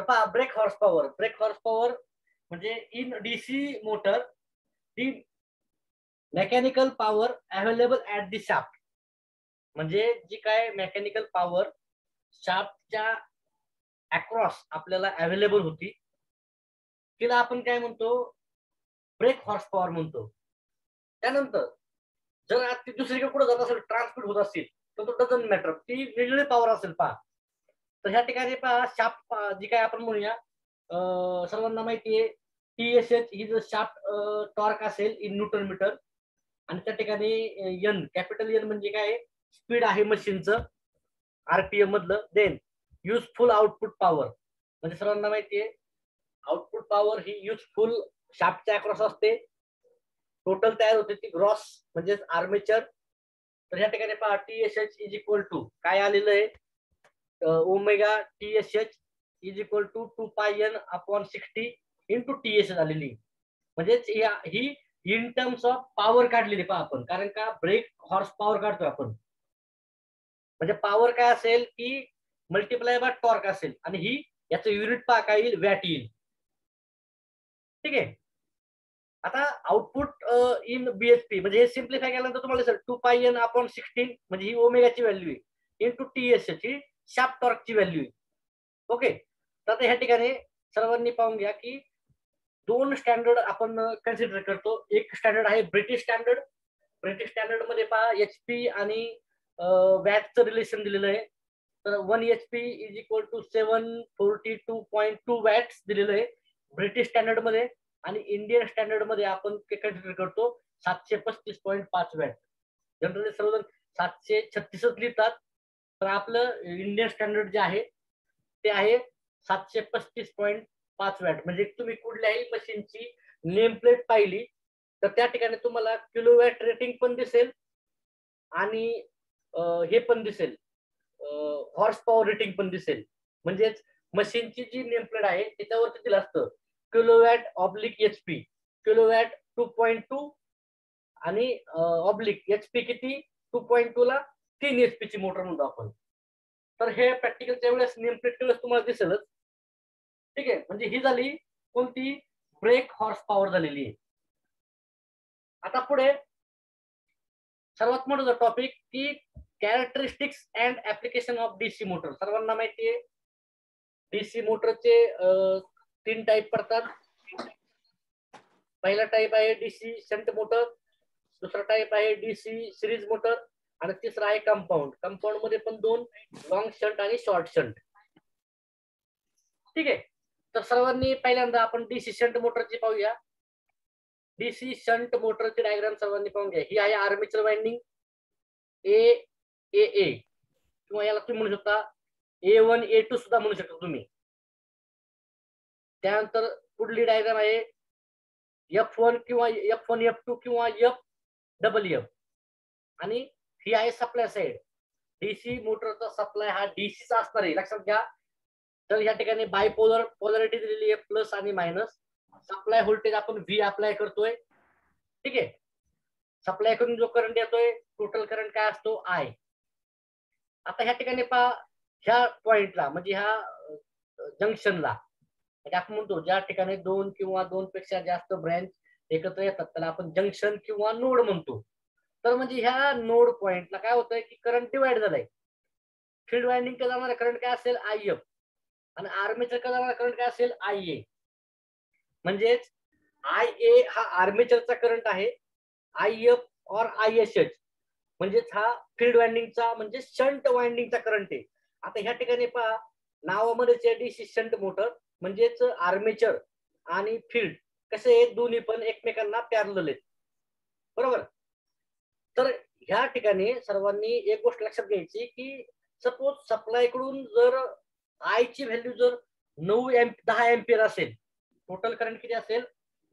तर पहा brake horse power brake horse power म्हणजे in DC motor the mechanical power available at the shaft म्हणजे जी काय मेकॅनिकल पॉवर शाफ्टच्या अक्रॉस आपल्याला अवेलेबल होती तिला आपण काय म्हणतो? ब्रेक हॉर्स पॉवर म्हणतो. त्यानंतर जर ती दुसरीकडे कुठं जात असेल ट्रान्समिट होत असेल तर तो डझन मॅटर ती वेगळी पॉवर असेल पहा. तर ह्या ठिकाणी पहा जी काय आपण म्हणूया सर्वांना माहिती आहे टी एस एच ही जर शाफ्ट टॉर्क असेल इन न्यूटन मीटर आणि त्या ठिकाणी एन कॅपिटल एन म्हणजे काय स्पीड आहे मशीनचं आरपीएम मधलं देन युजफुल आउटपुट पॉवर म्हणजे सर्वांना माहिती आहे आउटपुट पॉवर ही युजफुल शाफ्टच्या अक्रॉस असते. टोटल तयार होते ती ग्रॉस म्हणजे आर्मेचर तर ह्या ठिकाणी पहा T S H is equal to काय आलेलं आहे? Omega T S H is equal to two pi N upon sixty into T S झालेली. म्हणजेच ही इन टर्म्स ऑफ पॉवर काढलेली पहा आपण. कारण का? ब्रेक हॉर्स पॉवर काढतोय आपण. म्हणजे पॉवर काय असेल की मल्टिप्लाय बाय टॉर्क असेल. आणि ही याचं युनिट पहा काय येईल? वॅट येईल. ठीक आहे? आता आउटपुट इन बीएसपी म्हणजे हे सिम्प्लिफाय केल्यानंतर तुम्हाला sir two pi N upon sixteen म्हणजे ही ओमेगाची व्हॅल्यू आहे. इन टू टी एस ही शाप टॉर्कची व्हॅल्यू आहे. ओके तर आता ह्या ठिकाणी सर्वांनी पाहून घ्या की दोन स्टँडर्ड आपण कन्सिडर करतो. एक स्टँडर्ड आहे ब्रिटिश स्टँडर्ड ब्रिटिश स्टँडर्डमध्ये पहा एच पी आणि वॅटचं रिलेशन दिलेलं आहे. तर one H P is equal to seven forty two point two watts दिलेलं आहे ब्रिटिश स्टँडर्डमध्ये. आणि इंडियन स्टँडर्डमध्ये आपण कन्सिडर करतो सातशे पस्तीस पॉईंट पाच वॅट जनरली सर्वजण सातशे छत्तीसच लिहितात. तर आपलं इंडियन स्टँडर्ड जे आहे ते आहे सातशे पस्तीस पॉईंट पाच वॅट म्हणजे तुम्ही कुठल्याही मशीनची नेम प्लेट पाहिली तर त्या ठिकाणी तुम्हाला किलोवॅट रेटिंग पण दिसेल आणि हे पण दिसेल. हॉर्स पॉवर रेटिंग पण दिसेल. म्हणजेच मशीनची जी नेम प्लेट आहे त्याच्यावरती दिलं असतं kilowatt oblique H P kilowatt two point two आणि ऑब्लिक एच पी किती? टू पॉईंट टू ला तीन एच पी ची मोटर म्हणतो आपण तर हे प्रॅक्टिकलच्या वेळेस नेम प्लेट तुम्हाला दिसेलच. ठीक आहे? म्हणजे ही झाली कोणती? ब्रेक हॉर्स पॉवर झालेली आहे. आता पुढे सर्वात मोठा टॉपिक की characteristics and application of DC motor सर्वांना माहिती आहे? डीसी मोटरचे तीन टाईप पडतात. पहिला टाईप आहे डीसी शंट मोटर दुसरा टाईप आहे डीसी सिरीज मोटर आणि तिसरा आहे कंपाऊंड कंपाऊंडमध्ये पण दोन लॉंग शर्ट आणि शॉर्ट शंट ठीक आहे? तर सर्वांनी पहिल्यांदा आपण डीसी शंट मोटरची पाहूया. डीसी शंट मोटरची डायग्राम सर्वांनी पाहून घ्या. ही आहे आर्मीचर वाइंडिंग ए ए ए किंवा याला तुम्ही म्हणू शकता ए वन ए टू सुद्धा म्हणू शकता तुम्ही. त्यानंतर पुढली डायग्राम आहे एफ वन किंवा एफ वन एफ टू किंवा एफ डबल एफ आणि ही आहे सप्लाय साईड डीसी मोटरचा सप्लाय हा डीसीचा असणार आहे. लक्षात घ्या. तर या ठिकाणी बायपोलर पोलॅरिटी दिलेली आहे प्लस आणि मायनस सप्लाय व्होल्टेज आपण व्ही अप्लाय करतोय. ठीक आहे? सप्लाय करून जो करंट येतोय टोटल करंट काय असतो? आय आता ह्या ठिकाणी पहा ह्या पॉइंटला म्हणजे ह्या जंक्शनला म्हणजे आपण म्हणतो ज्या ठिकाणी दोन किंवा दोन पेक्षा जास्त ब्रँच एकत्र येतात त्याला आपण जंक्शन किंवा नोड म्हणतो. तर म्हणजे ह्या नोड पॉइंटला काय होतंय की करंट डिवाइड झालाय. फील्ड वाइंडिंग का जाणारा करंट काय असेल? आय एफ आणि आर्मेचर का जाणारा करंट काय असेल? आय ए म्हणजेच आय ए हा आर्मेचरचा करंट आहे. आय एफ और आय एस एच म्हणजेच हा फील्ड वाइंडिंगचा म्हणजे शंट वाइंडिंगचा करंट आहे. आता ह्या ठिकाणी पहा नावामध्येच आहे डीसी शंट मोटर म्हणजेच आर्मेचर आणि फील्ड कसे दोन्ही पण एकमेकांना प्यारलेले आहेत. बरोबर? तर ह्या ठिकाणी सर्वांनी एक गोष्ट लक्षात घ्यायची की सपोज सप्लायकडून जर आय ची व्हॅल्यू जर नऊ एम दहा एम्पियर असेल टोटल करंट किती असेल?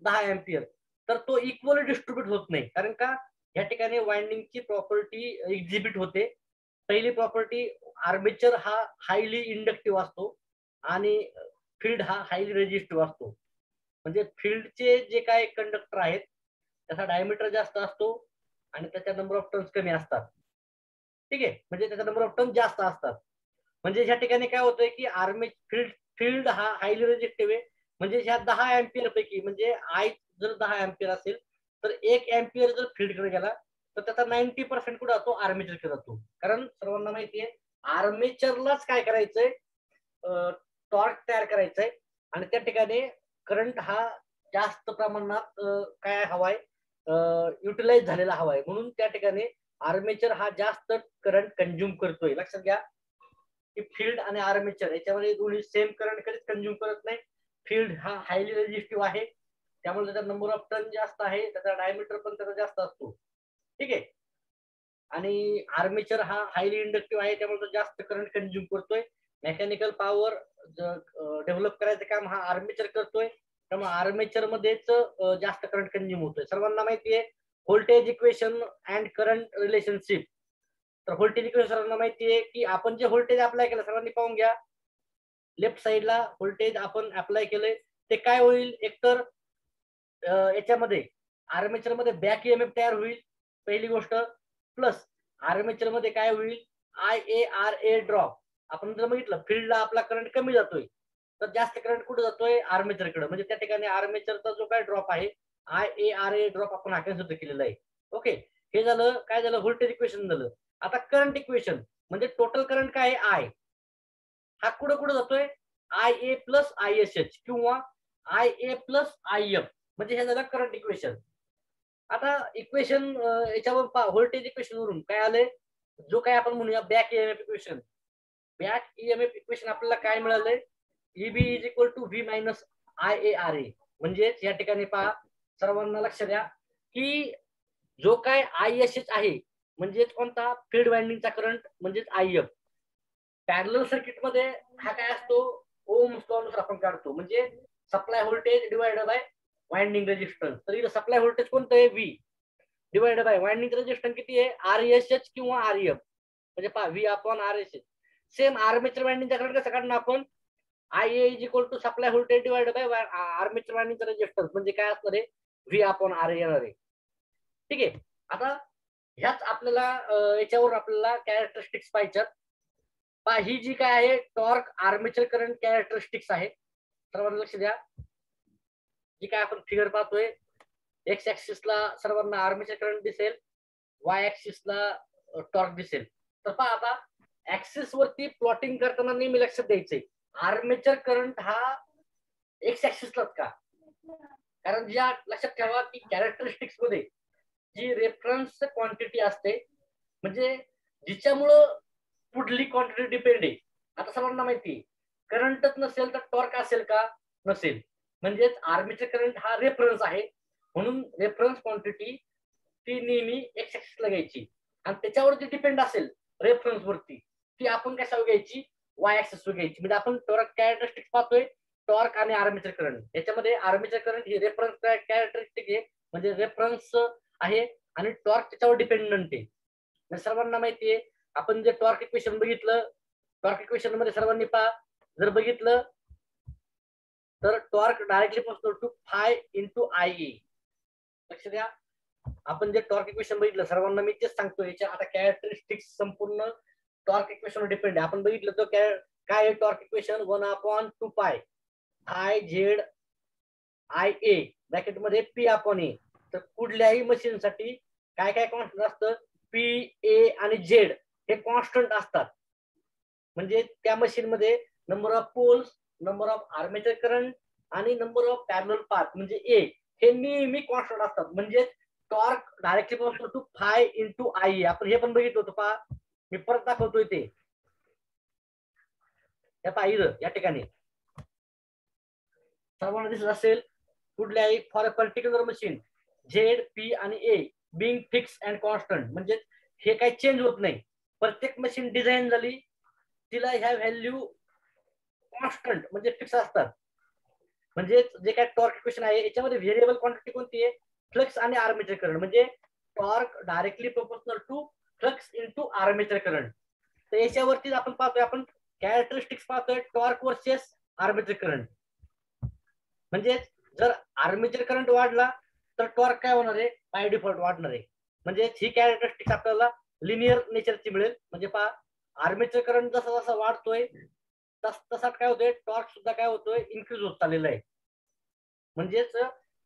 दहा एम्पियर तर तो इक्वली डिस्ट्रीब्युट होत नाही. कारण का? या ठिकाणी वाइंडिंगची प्रॉपर्टी एक्झिबिट होते. पहिली प्रॉपर्टी आर्मेचर हा हायली इंडक्टिव्ह असतो आणि फील्ड हा हायली रेजिस्टिव्ह असतो. म्हणजे फील्डचे जे काय कंडक्टर आहेत त्याचा डायमीटर जास्त असतो. आणि त्याच्या नंबर ऑफ टर्न्स कमी असतात. ठीक आहे? म्हणजे त्याचा नंबर ऑफ टर्न जास्त असतात. म्हणजे ह्या ठिकाणी काय होतंय की आर्मी फील्ड फील्ड हा हायली रेजिस्टिव्ह आहे. म्हणजे ह्या दहा अँपियर पैकी म्हणजे आय जर दहा अँपियर असेल तर एक अँपियर जर फील्डकडे गेला तर त्याचा नाईन्टी पर्सेंट कुठे जातो? आर्मेचरकडे जातो. कारण सर्वांना माहिती आहे आर्मेचरलाच काय करायचंय? टॉर्क तयार करायचंय. आणि त्या ठिकाणी करंट हा जास्त प्रमाणात काय हवाय? युटिलाइज झालेला हवाय म्हणून त्या ठिकाणी आर्मेचर हा जास्त करंट कंझ्युम करतोय. लक्षात घ्या. की फील्ड आणि आर्मेचर याच्यामध्ये दोन्ही सेम करंट कधीच कंझ्युम करत नाही. फील्ड हा हायली रेजिस्टिव्ह आहे. त्यामुळे त्याचा नंबर ऑफ टर्न जास्त आहे. त्याचा डायमीटर पण त्याचा जास्त असतो. ठीक आहे? आणि आर्मेचर हा हायली इंडक्टिव्ह आहे. त्यामुळे तो जास्त करंट कंझ्युम करतोय. मेकॅनिकल पॉवर डेव्हलप करायचं काम हा आर्मेचर करतोय. त्यामुळे आर्मेचर मध्येच जास्त करंट कंझ्युम होतोय. सर्वांना माहिती आहे voltage equation and current relationship तर व्होल्टेज इक्वेशन सर्वांना माहिती आहे की आपण जे व्होल्टेज अप्लाय केलं सर्वांनी पाहून घ्या. लेफ्ट साईडला व्होल्टेज आपण अप्लाय केलंय. ते काय होईल? एकतर याच्यामध्ये आर्मेचरमध्ये बॅक एम एफ तयार होईल पहिली गोष्ट. प्लस आर्मेचरमध्ये काय होईल? I A R A drop आपण जर बघितलं फील्डला आपला करंट कमी जातोय. तर जास्त करंट कुठे जातोय? आर्मेचरकडे म्हणजे त्या ठिकाणी आर्मेचरचा जो काय ड्रॉप आहे I A R A drop आपण हा सुद्धा केलेला आहे. ओके हे झालं काय झालं? व्होल्टेज इक्वेशन झालं. आता करंट इक्वेशन म्हणजे टोटल करंट काय आहे? आय हा कुठं कुठं जातोय? I A plus I S H किंवा I A plus I F म्हणजे हे झालं करंट इक्वेशन आता इक्वेशन याच्यावर व्होल्टेज इक्वेशन वरून काय आलंय? जो काय आपण म्हणूया back EMF equation back EMF equation आपल्याला काय मिळालंय? E B is equal to V minus I A R A म्हणजेच या ठिकाणी पहा सर्वांना लक्ष द्या. की जो काय आय एस एच आहे म्हणजेच कोणता? फील्ड वाइंडिंगचा करंट म्हणजेच आय एफ पॅरल सर्किटमध्ये हा काय असतो? ओम स्लॉनुसार आपण काढतो. म्हणजे supply voltage divide by winding resistance तर इथं सप्लाय व्होल्टेज कोणतं आहे? V divide by winding resistance किती आहे? आर एस एच किंवा आर एफ म्हणजे पहा V upon R S H same armature वाइंडिंगचा current कसं काढणार आपण? I A is equal to supply voltage divide by armature आणि रेजिस्टन्स म्हणजे काय असणार आहे व्ही अपॉन आर येणार आहे. ठीक आहे? आता ह्याच आपल्याला याच्यावर आपल्याला कॅरेक्टरिस्टिक्स पाहिजेत पा ही जी काय आहे टॉर्क आर्मेचर करंट कॅरेक्टरिस्टिक्स आहे. सर्वांना लक्ष द्या. जी काय आपण फिगर पाहतोय एक्स ऍक्सिसला सर्वांना आर्मेचर करंट दिसेल. वाय ऍक्सिसला टॉर्क दिसेल. तर पहा आता ऍक्सिस वरती प्लॉटिंग करताना नेहमी लक्षात द्यायचंय. आर्मेचर करंट हा एक्स ऍक्सिसलाच का? कारण ज्या लक्षात ठेवा की कॅरेक्टरिस्टिक्समध्ये जी रेफरन्स क्वांटिटी असते म्हणजे जिच्यामुळं पुढली क्वांटिटी डिपेंड आहे आता सर्वांना माहिती करंटच नसेल तर टॉर्क असेल का? नसेल. म्हणजेच आर्मीचा करंट हा रेफरन्स आहे. म्हणून रेफरन्स क्वांटिटी ती नेहमी एक्स ला घ्यायची. आणि त्याच्यावरती डिपेंड असेल रेफरन्स वरती ती आपण कशावर घ्यायची? वाय ऍक्सेस घ्यायची. म्हणजे आपण टॉर्क कॅरेक्टरिस्टिक पाहतोय टॉर्क आणि आर्मीचर करंट याच्यामध्ये आर्मीचर करंट ही रेफरन्स कॅरेक्टरिस्टिक आहे म्हणजे रेफरन्स आहे आणि टॉर्क त्याच्यावर डिपेंडंट आहे. सर्वांना माहिती आहे आपण जे टॉर्क इक्वेशन बघितलं टॉर्क इक्वेशनमध्ये सर्वांनी पहा जर बघितलं तर टॉर्क डायरेक्टली पोहोचतो to phi into I A लक्ष द्या. आपण जे टॉर्क इक्वेशन बघितलं सर्वांना मी तेच सांगतो याच्या आता कॅरेक्टरिस्टिक्स संपूर्ण टॉर्क इक्वेशन डिपेंड आहे. आपण बघितलं तर काय आहे torque equation? One upon two pi. I Z I A ब्रॅकेटमध्ये P upon A तर कुठल्याही मशीनसाठी काय काय कॉन्स्टंट असतं? पी ए आणि झेड हे कॉन्स्टंट असतात. म्हणजे त्या मशीन मध्ये number of poles number of armature current आणि नंबर ऑफ पॅरल पाथ म्हणजे ए हे नेहमी कॉन्स्टंट असतात. म्हणजे टॉर्क डायरेक्टली पोहोचतो टू फाय इंटू आय आपण हे पण बघितलं होतं पहा. मी परत दाखवतोय ते. इथं या ठिकाणी. सर्वांना दिसत असेल कुठल्याही for a particular machine Z P आणि A being fix and constant म्हणजे हे काही चेंज होत नाही. प्रत्येक मशीन डिझाईन झाली तिला ह्या व्हॅल्यू कॉन्स्टंट म्हणजे फिक्स असतात. म्हणजे जे काय टॉर्क इक्वेशन आहे याच्यामध्ये व्हेरिएबल क्वांटिटी कोणती आहे? फ्लक्स आणि आर्मेचर करंट म्हणजे torque directly proportional to flux into armature current. तर याच्यावरतीच आपण पाहतोय आपण कॅरेक्टरिस्टिक्स पाहतोय टॉर्क वर्सेस आर्मेचर करंट. म्हणजे जर आर्मेचर करंट वाढला तर टॉर्क काय होणार आहे? बाय डिफॉल्ट वाढणार आहे. म्हणजे ही कॅरेक्टरिस्टिक्स आपल्याला लिनियर नेचरची मिळेल. म्हणजे पहा आर्मेचर करंट जसा जसा वाढतोय तस तसा काय होतोय? टॉर्क सुद्धा काय होतोय? इन्क्रीज होत चाललेला आहे. म्हणजेच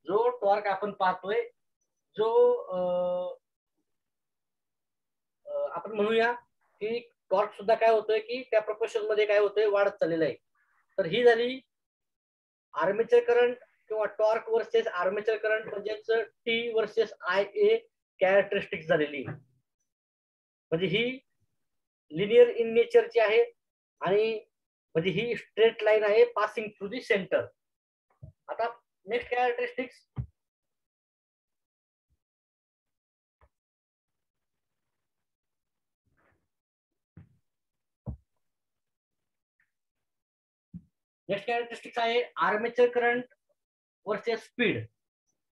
जो टॉर्क आपण पाहतोय जो आपण म्हणूया की टॉर्क सुद्धा काय होतोय की त्या प्रपोशनमध्ये काय होतोय वाढत चाललेलं आहे. तर ही झाली आर्मेचर करंट किंवा टॉर्क वर्सेस आर्मेचर करंट म्हणजेच T versus I A characteristic झालेली. म्हणजे ही लिनियर इन नेचरची आहे आणि म्हणजे ही स्ट्रेट लाईन आहे पासिंग थ्रू दी सेंटर आता नेक्स्ट कॅरेक्टरिस्टिक्स नेक्स्ट कॅरेक्टरिस्टिक्स आहे आर्मेचर करंट वर्सेस स्पीड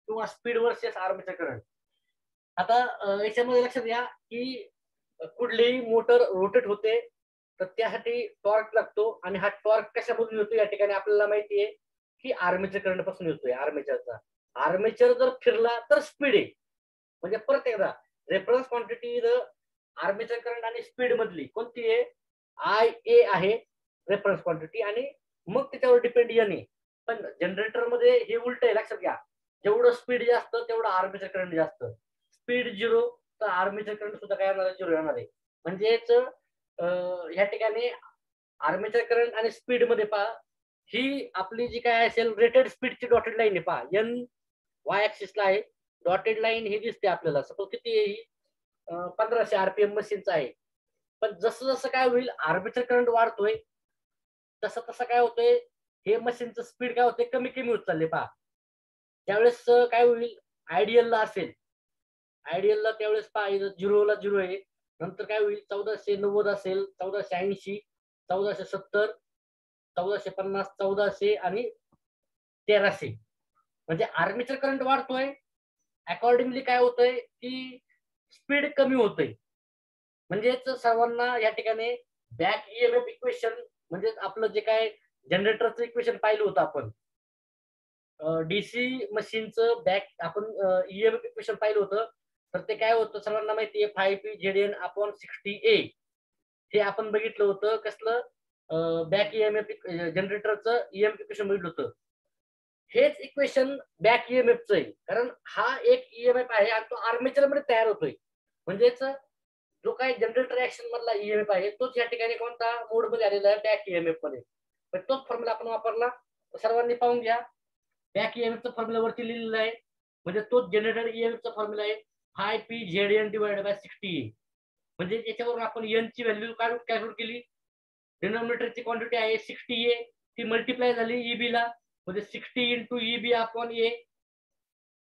किंवा स्पीड वर्सेस आर्मेचर करंट आता याच्यामध्ये लक्षात घ्या की कुठलीही मोटर रोटेट होते तर त्यासाठी टॉर्क लागतो आणि हा टॉर्क कशामधून येतो या ठिकाणी आपल्याला माहिती आहे की आर्मेचर करंटपासून येतोय आर्मेचरचा आर्मेचर जर फिरला तर स्पीड आहे. म्हणजे परत एकदा रेफरन्स क्वांटिटी आर्मेचर करंट आणि स्पीड मधली कोणती आहे? आय ए आहे रेफरन्स क्वांटिटी आणि मग त्याच्यावर डिपेंड येणे. पण जनरेटरमध्ये हे उलट आहे लक्षात घ्या. जेवढं स्पीड जास्त तेवढं आर्मीचं करंट जास्त. स्पीड झिरो तर आर्मीचं करंट सुद्धा काय येणार झिरो येणार आहे. म्हणजेच ह्या ठिकाणी आर्मेचर करंट आणि स्पीडमध्ये पहा. ही आपली जी काय असेल रेटेड स्पीडची डॉटेड लाईन आहे पहा. एन वाय ऍक्सिसला आहे. डॉटेड लाईन ही दिसते आपल्याला. सपोज किती आहे ही? पंधराशे आरपीएम मशीनचा आहे. पण जसं जसं काय होईल आर्मेचर करंट वाढतोय तसं तसं काय होतंय? हे मशीनचं स्पीड काय होतंय? कमी कमी होत चालले पहा. त्यावेळेस काय होईल? आयडियलला असेल. आयडियलला त्यावेळेस पहा झिरोला झिरो आहे. नंतर काय होईल? चौदाशे नव्वद असेल चौदाशे ऐंशी चौदाशे सत्तर चौदाशे पन्नास चौदाशे आणि तेराशे. म्हणजे आर्मीचर करंट वाढतोय. अकॉर्डिंगली काय होतंय? की स्पीड कमी होतोय. म्हणजेच सर्वांना या ठिकाणी बॅक ईएमएफ इक्वेशन म्हणजे आपलं जे काय जनरेटरचं इक्वेशन पाहिलं होतं आपण. डीसी मशीनचं बॅक आपण ईएमएफ इक्वेशन पाहिलं होतं. तर ते काय होतं सर्वांना माहिती आहे phi P Z N upon sixty A हे आपण बघितलं होतं कसलं? बॅक ईएमएफ जनरेटरचं ईएमएफ इक्वेशन बघितलं होतं. हेच इक्वेशन बॅक ईएमएफचं आहे. कारण हा एक ईएमएफ आहे आणि तो आर्मेचरमध्ये तयार होतोय. म्हणजेच जो काही जनरेटर ऍक्शन मधला ईएमएफ आहे तोच या ठिकाणी कोणता मोडमध्ये आलेला आहे बॅक ईएमएफमध्ये. पण तोच फॉर्म्युला आपण वापरला सर्वांनी पाहून घ्या. बॅक ईएमएफ फॉर्म्युला वरती लिहिलेला आहे. म्हणजे तोच जनरेटर ईएमएफचा फॉर्म्युला आहे phi P Z N divide by sixty A म्हणजे याच्यावरून आपण एन ची व्हॅल्यू काय कॅल्क्युलेट केली. डिनॉमिनेटरची क्वांटिटी आहे सिक्स्टी ए ती मल्टिप्लाय झाली ईबी ला. म्हणजे sixty into E B upon A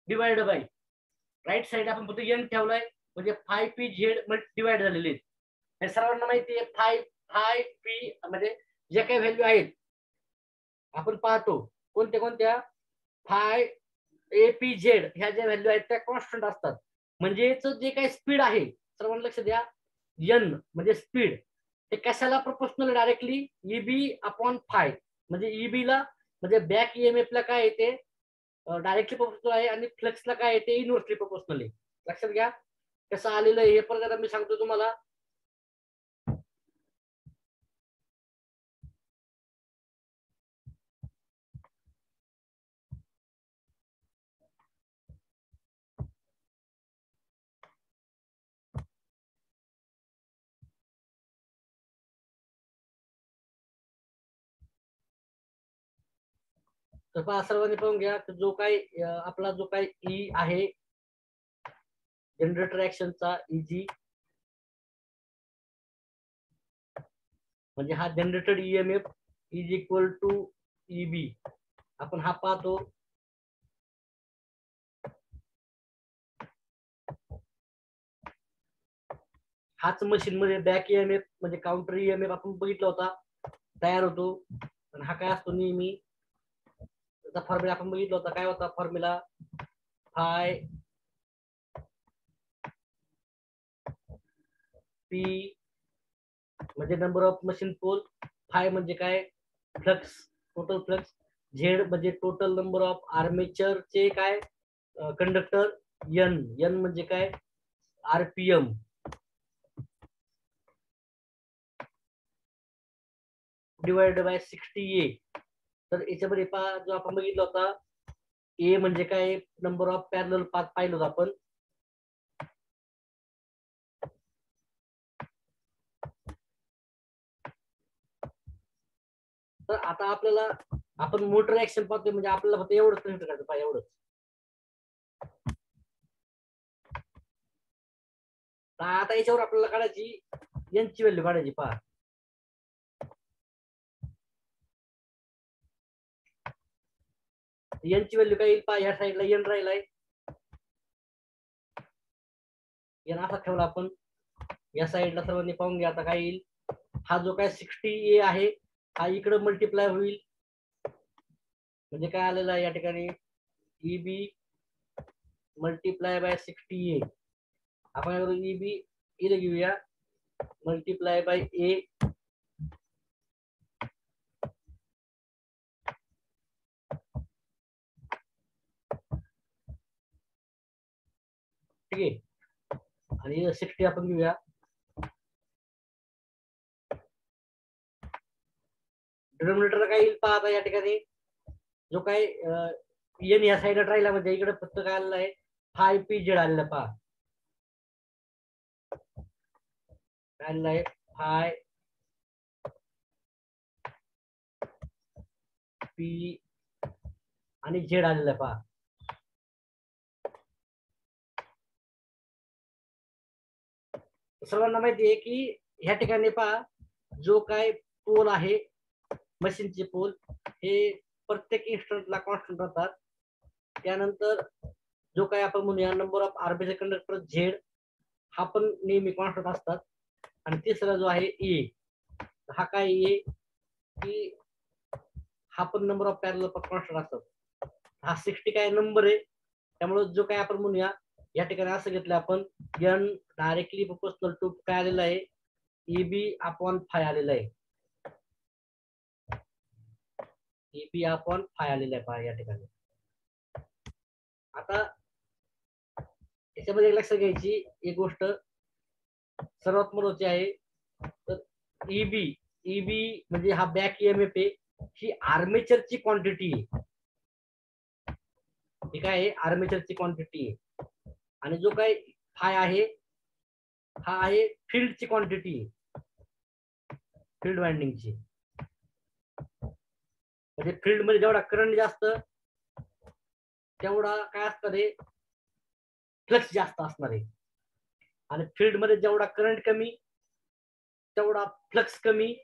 divide by right side आपण फक्त एन ठेवलाय. म्हणजे फाय पी झेड डिवाइड झालेले आहेत. सर्वांना माहिती आहे फाय फाय पी म्हणजे जे काही व्हॅल्यू आहेत आपण पाहतो कोणत्या कोणत्या? फाय ए पी झेड ह्या ज्या व्हॅल्यू आहेत त्या कॉन्स्टंट असतात. म्हणजेच जे काही स्पीड आहे सर्वांना लक्ष द्या यन म्हणजे स्पीड ते कशाला proportional directly E B upon phi म्हणजे ईबी ला म्हणजे बॅक ईएमएफ ला काय येते? डायरेक्टली प्रपोशनल आहे आणि फ्लक्सला काय येते? इनव्हर्सली प्रपोशनल आहे. लक्षात घ्या. कसं आलेलं आहे हे परत मी सांगतो तुम्हाला. तर पहा सर्वांनी पाहून घ्या जो काही आपला जो काही ई आहे जनरेटर इजी म्हणजे हा generated EMF is equal to E B आपण हा पाहतो. हाच मशीन मध्ये बॅक ईएमएफ म्हणजे काउंटर ईएमएफ आपण बघितला होता तयार होतो. आणि हा काय असतो नेहमी? त्याचा फॉर्म्युला आपण बघितला होता. काय होता फॉर्म्युला फाय पी म्हणजे number of machine pole phi म्हणजे काय? फ्लक्स टोटल फ्लक्स झेड म्हणजे टोटल नंबर ऑफ आर्मेचरचे काय? कंडक्टर एन एन म्हणजे काय? RPM divide by sixty A तर याच्यामध्ये पहा जो आपण बघितला होता ए म्हणजे काय? नंबर ऑफ पॅरल पाथ पाहिलं होतं आपण. तर आता आपल्याला आपण मोटर ऍक्शन पाहतोय म्हणजे आपल्याला फक्त एवढंच कनेक्ट करायचं पाहिजे एवढंच. आता याच्यावर आपल्याला काढायची यांची व्हॅल्यू काढायची पहा. यांची व्हॅल्यू काय येईल पहा या साईडला एन राहिलाय. एन असा ठेवला आपण. या साईडला सर्वांनी पाहून घ्या आता काय येईल. हा जो काय सिक्स्टी ए आहे हा इकडे मल्टिप्लाय होईल. म्हणजे काय आलेलं आहे या ठिकाणी? E B multiply by sixty A आपण काय ईबी इथे घेऊया. मल्टिप्लाय बाय ए ठीक आहे? आणि सिक्स्टी आपण घेऊया. डिनोमिनेटर काय येईल पहा आता या ठिकाणी जो काय एन या साईडला राहिला म्हणजे इकडे फक्त काय आलेलं आहे? फाय पी जेड आलेलं पहा. काय आलेलं आहे? फाय पी आणि झेड आलेलं पहा. सर्वांना माहिती आहे की ह्या ठिकाणी पहा जो काय पोल आहे मशीनचे पोल हे प्रत्येक इन्स्टंटला कॉन्स्टंट राहतात. त्यानंतर जो काय आपण म्हणूया number of armature conductor Z हा पण नेहमी कॉन्स्टंट असतात. आणि तिसरा जो आहे ए हा काय ए की हा पण नंबर ऑफ पॅरल कॉन्स्टंट असतात. हा सिक्स्टी काय नंबर आहे? त्यामुळे जो काय आपण म्हणूया या ठिकाणी असं घेतलं आपण एन डायरेक्टली प्रोपोर्शनल टू काय आलेलं आहे? ईबी अपॉन फाय आलेलं आहे. ईबी अपॉन फाय आलेलं आहे पहा या ठिकाणी. आता याच्यामध्ये लक्ष लक्षात घ्यायची एक गोष्ट. सर्वात महत्वाची आहे तर ईबी ईबी म्हणजे हा बॅक ईएमएफ एफ आहे ही आर्मेचरची क्वांटिटी आहे. ठीक आहे आर्मेचरची क्वांटिटी आहे. आणि जो काय फाय आहे हा आहे फील्डची क्वांटिटी फील्ड वाइंडिंगची म्हणजे फील्डमध्ये जेवढा करंट जास्त तेवढा काय असणार आहे फ्लक्स जास्त असणार आहे. आणि फील्डमध्ये जेवढा करंट कमी तेवढा फ्लक्स कमी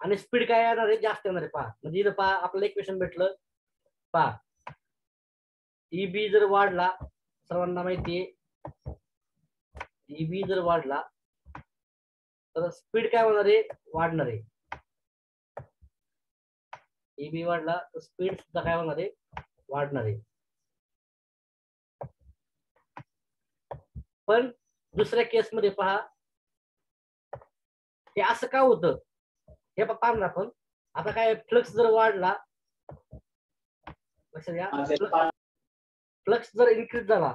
आणि स्पीड काय येणार आहे? जास्त येणार आहे. पहा. म्हणजे इथं पहा आपल्याला इक्वेशन भेटलं. पहा. ईबी जर वाढला सर्वांना माहिती आहे. ईबी जर वाढला तर स्पीड काय होणार आहे? वाढणार आहे. ईबी वाढला तर स्पीड सुद्धा काय होणार आहे? वाढणार आहे. पण दुसऱ्या केस मध्ये पहा. हे असं का होतं? हे पाहणार आपण. आता काय फ्लक्स जर वाढला लक्षात घ्या. फ्लक्स जर इन्क्रीज झाला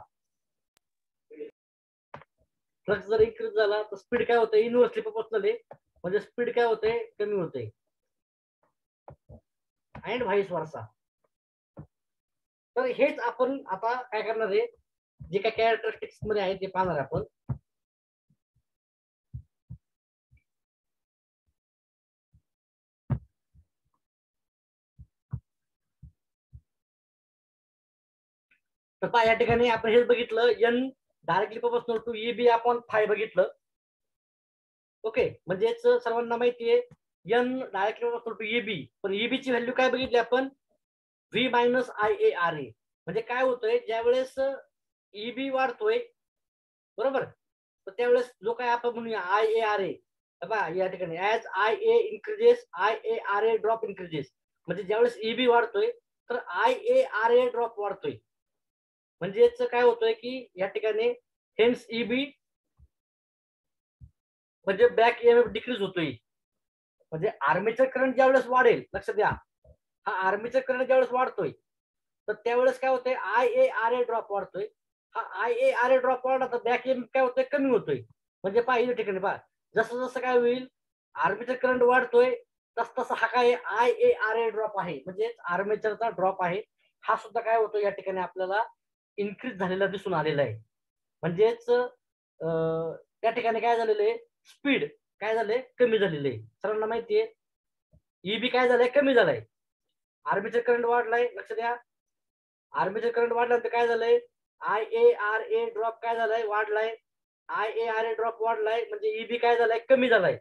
फ्लक्स जर इन्क्रीज झाला तर स्पीड काय होतं? युनिव्हर्सली प्रोपोर्शनल आहे. म्हणजे स्पीड काय होते? कमी होते. अँड व्हाईस वर्षा तर हेच आपण आता काय करणार आहे? जे काय कॅरेक्टरिस्टिक्समध्ये आहे ते पाहणार आपण. तर पहा या ठिकाणी आपण हेच बघितलं N directly proportional to E B आपण फाय बघितलं. ओके म्हणजेच सर्वांना माहिती आहे एन डायरेक्टली टू ईबी पण ईबी ची व्हॅल्यू काय बघितली आपण? V minus I A R A म्हणजे काय होतंय? ज्यावेळेस ईबी वाढतोय बरोबर? तर त्यावेळेस जो काय आपण म्हणूया आय ए आर ए बा या ठिकाणी. As I A increases I A R A drop increases म्हणजे ज्यावेळेस ईबी वाढतोय तर I A R A drop वाढतोय. म्हणजेच काय होतंय की या ठिकाणी हेन्स ईबी म्हणजे बॅक एम डिक्रीज होतोय. म्हणजे आर्मेचर करंट ज्यावेळेस वाढेल लक्ष द्या हा आर्मेचर करंट ज्यावेळेस वाढतोय तर त्यावेळेस काय होतंय? I A R A drop वाढतोय. हा I A R A drop वाढला तर बॅक एम काय होतोय? कमी होतोय. म्हणजे पाहिजे या ठिकाणी पहा. जसं जसं काय होईल आर्मेचर करंट वाढतोय तस तसा हा काय I A R A drop आहे. म्हणजेच आर्मेचरचा ड्रॉप आहे. हा सुद्धा काय होतो या ठिकाणी आपल्याला इन्क्रीज झालेला दिसून आलेला आहे. म्हणजेच त्या ठिकाणी काय झालेलं आहे? स्पीड काय झालंय? कमी झालेलं आहे. सर्वांना माहितीये ईबी काय झालंय? कमी झालंय. आर्मीचर करंट वाढलाय लक्ष द्या. आर्मीचर करंट वाढल्यानंतर काय झालंय? I A R A drop काय झालाय? वाढलाय. I A R A drop वाढलाय म्हणजे ईबी काय झालाय? कमी झालाय.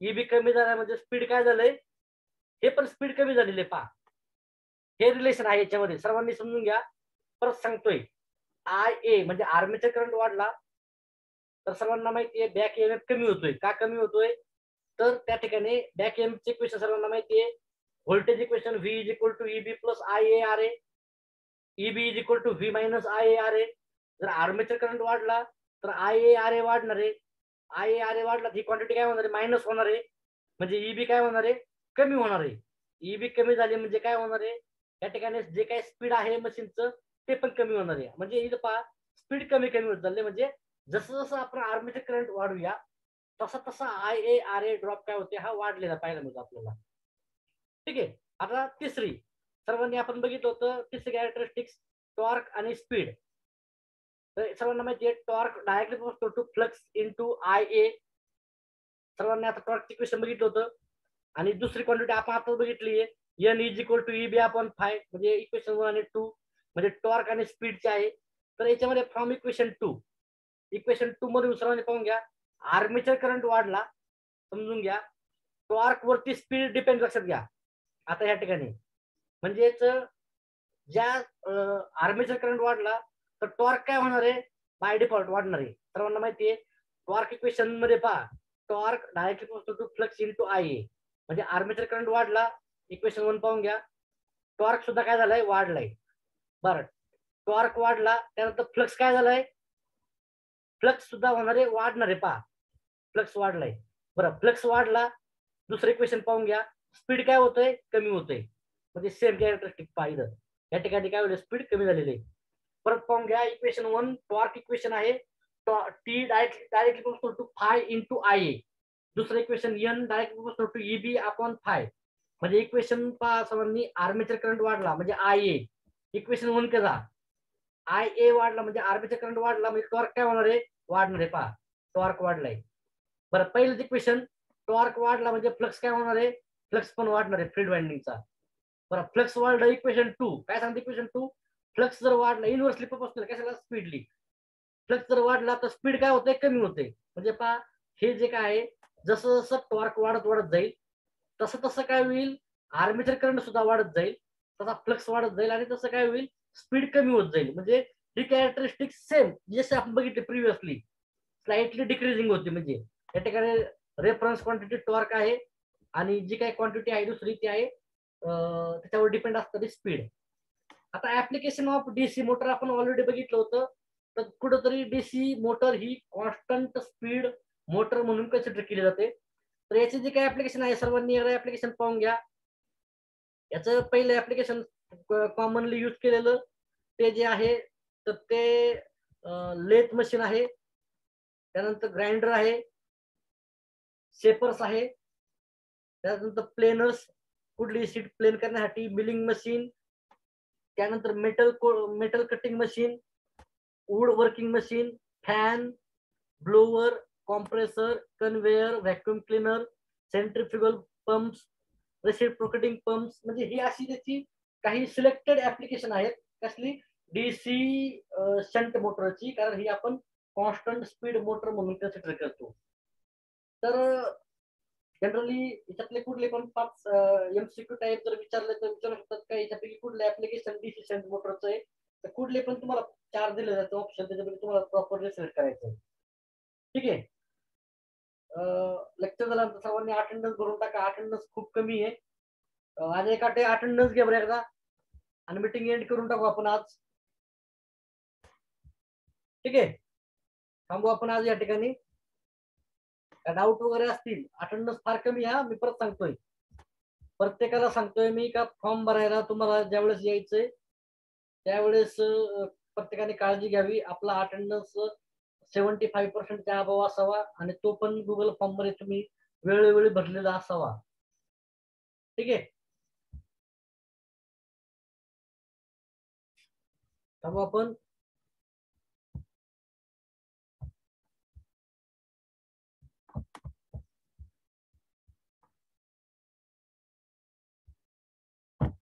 ईबी कमी झालाय म्हणजे स्पीड काय झालंय? हे पण स्पीड कमी झालेली आहे पा हे रिलेशन आहे याच्यामध्ये. सर्वांनी समजून घ्या. परत सांगतोय. आय ए म्हणजे आर्मीचर करंट वाढला तर सर्वांना माहिती आहे बॅक एम कमी होतोय. का कमी होतोय? तर त्या ठिकाणी बॅक एम चे क्वेश्चन सर्वांना माहिती आहे. Voltage equation V is equal to E B plus I A R A E B is equal to V minus I A R A जर आर्मेचर करंट वाढला तर आय ए आर ए वाढणार आहे. I A R ए वाढला ही quantity काय होणार आहे? Minus होणार आहे. म्हणजे ईबी काय होणार आहे? कमी होणार आहे. ईबी कमी झाली म्हणजे काय होणार आहे? या ठिकाणी जे काय स्पीड आहे मशीनचं ते पण कमी होणार आहे. म्हणजे इथं पहा स्पीड कमी कमी होत चालले म्हणजे जसं जसं आपण आर्मीचे करंट वाढूया तसा तसा I A R A drop काय होते हा वाढलेला पाहायला मिळतो आपल्याला. ठीक आहे? आता तिसरी सर्वांनी आपण बघितलं होतं तिसरी कॅरेक्टरिस्टिक्स टॉर्क आणि स्पीड सर्वांना माहिती आहे टॉर्क डायरेक्टली पोहोचतो to flux into I A सर्वांनी आता टॉर्क इक्वेशन बघितलं होतं. आणि दुसरी क्वांटिटी आपण आता बघितली आहे N is equal to E B आपण फाय म्हणजे इक्वेशन वन आणि टू म्हणजे टॉर्क आणि स्पीडचे आहे. तर याच्यामध्ये from equation two equation two मध्ये सर्वांनी पाहून घ्या. आर्मेचर करंट वाढला समजून घ्या. टॉर्क वरती स्पीड डिपेंड लक्षात घ्या. आता या ठिकाणी. म्हणजेच ज्या आर्मेचर करंट वाढला तर टॉर्क काय होणार आहे? बाय डिफॉल्ट वाढणार आहे. सर्वांना माहितीये टॉर्क इक्वेशनमध्ये पहा. Torque directly to flux into I A म्हणजे आर्मेचर करंट वाढला इक्वेशन वन पाहून घ्या. टॉर्क सुद्धा काय झालाय? वाढलाय. बरं. टॉर्क वाढला त्यानंतर फ्लक्स काय झालाय? फ्लक्स सुद्धा होणार आहे वाढणार आहे पहा. फ्लक्स वाढलाय. बरं फ्लक्स वाढला दुसरं इक्वेशन पाहून घ्या. स्पीड काय होतंय? कमी होतंय. म्हणजे सेम कॅरेक्टरिस्टिक पाहिलं या ठिकाणी काय होईल स्पीड कमी झालेली आहे. परत पाहून घ्या इक्वेशन वन टॉर्क इक्वेशन आहे. T direct directly to phi into I A दुसरं equation N direct to E B upon phi म्हणजे इक्वेशन पहा सर्वांनी आर्मेचर करंट वाढला. म्हणजे आय ए इक्वेशन वन कसा आय ए वाढला म्हणजे आर्मीचा करंट वाढला म्हणजे टॉर्क काय होणार आहे? वाढणार आहे पहा. टॉर्क वाढलाय. बरं पहिलं इक्वेशन टॉर्क वाढला म्हणजे फ्लक्स काय होणार आहे? फ्लक्स पण वाढणार आहे फील्ड वाइंडिंगचा बरं फ्लक्स वाढला इक्वेशन टू काय सांगते इक्वेशन टू फ्लक्स जर वाढला युनिव्हर्सली प्रपोजल काय सांगा स्पीडली फ्लक्स जर वाढला तर स्पीड काय होते? कमी होते. म्हणजे पहा हे जे काय आहे जसं जसं टॉर्क वाढत वाढत जाईल तसं तसं काय होईल? आर्मेचर करंट सुद्धा वाढत जाईल तसा फ्लक्स वाढत जाईल आणि तसं काय होईल? स्पीड कमी होत जाईल. म्हणजे ही कॅरेक्टरिस्टिक सेम जसे आपण बघितले प्रिव्हियसली स्लाइटली डिक्रीजिंग होती. म्हणजे या ठिकाणी रेफरन्स क्वांटिटी टॉर्क आहे आणि जी काही क्वांटिटी आहे दुसरी ती आहे त्याच्यावर डिपेंड असतं स्पीड आता ऍप्लिकेशन ऑफ डीसी मोटर आपण ऑलरेडी बघितलं होतं. तर कुठंतरी डीसी मोटर ही कॉन्स्टंट स्पीड मोटर म्हणून कन्सिडर केली जाते. तर याचे जे काही ऍप्लिकेशन आहे सर्वांनी ऍप्लिकेशन पाहून घ्या. याचं पहिलं ऍप्लिकेशन कॉमनली यूज केलेलं ते जे आहे तर ते लेथ मशीन आहे. त्यानंतर ग्राइंडर आहे. शेपर्स आहे. त्यानंतर प्लेनर्स कुठली सीट प्लेन करण्यासाठी मिलिंग मशीन त्यानंतर metal metal cutting machine wood working machine fan blower compressor conveyor vacuum cleaner centrifugal pumps reciprocating pumps म्हणजे ही अशी त्याची काही सिलेक्टेड ऍप्लिकेशन आहेत कसली? डीसी शंट मोटरची कारण ही आपण कॉन्स्टंट स्पीड मोटर म्हणून कन्सिडर करतो. तर जनरली याच्यातले कुठले पण पाच एमसीक्यू टाईप जर विचारले तर विचारू शकतात का? याच्यापैकी कुठले ऍप्लिकेशन डीसी शंट मोटरचं आहे? तर कुठले पण तुम्हाला चार दिले जातं ऑप्शन त्याच्यापैकी तुम्हाला प्रॉपरली सिलेक्ट करायचं ठीक आहे? लेक्चर झाल्यानंतर सर्वांनी अटेंडन्स भरून टाका. अटेंडन्स खूप कमी आहे. आज एका अटेंडन्स घ्या बरं एकदा. आणि मीटिंग एंड करून टाकू आपण आज. ठीक आहे? थांबू आपण आज या ठिकाणी. डाऊट वगैरे असतील अटेंडन्स फार कमी हा. मी परत सांगतोय. प्रत्येकाला सांगतोय मी का फॉर्म भरायला तुम्हाला ज्यावेळेस यायचंय त्यावेळेस प्रत्येकाने काळजी घ्यावी. आपला अटेंडन्स सेव्हन्टी फाईव्ह पर्सेंटच्या अभाव असावा आणि तो पण गुगल फॉर्ममध्ये तुम्ही वेळोवेळी भरलेला असावा. ठीक आहे? तेव्हा आपण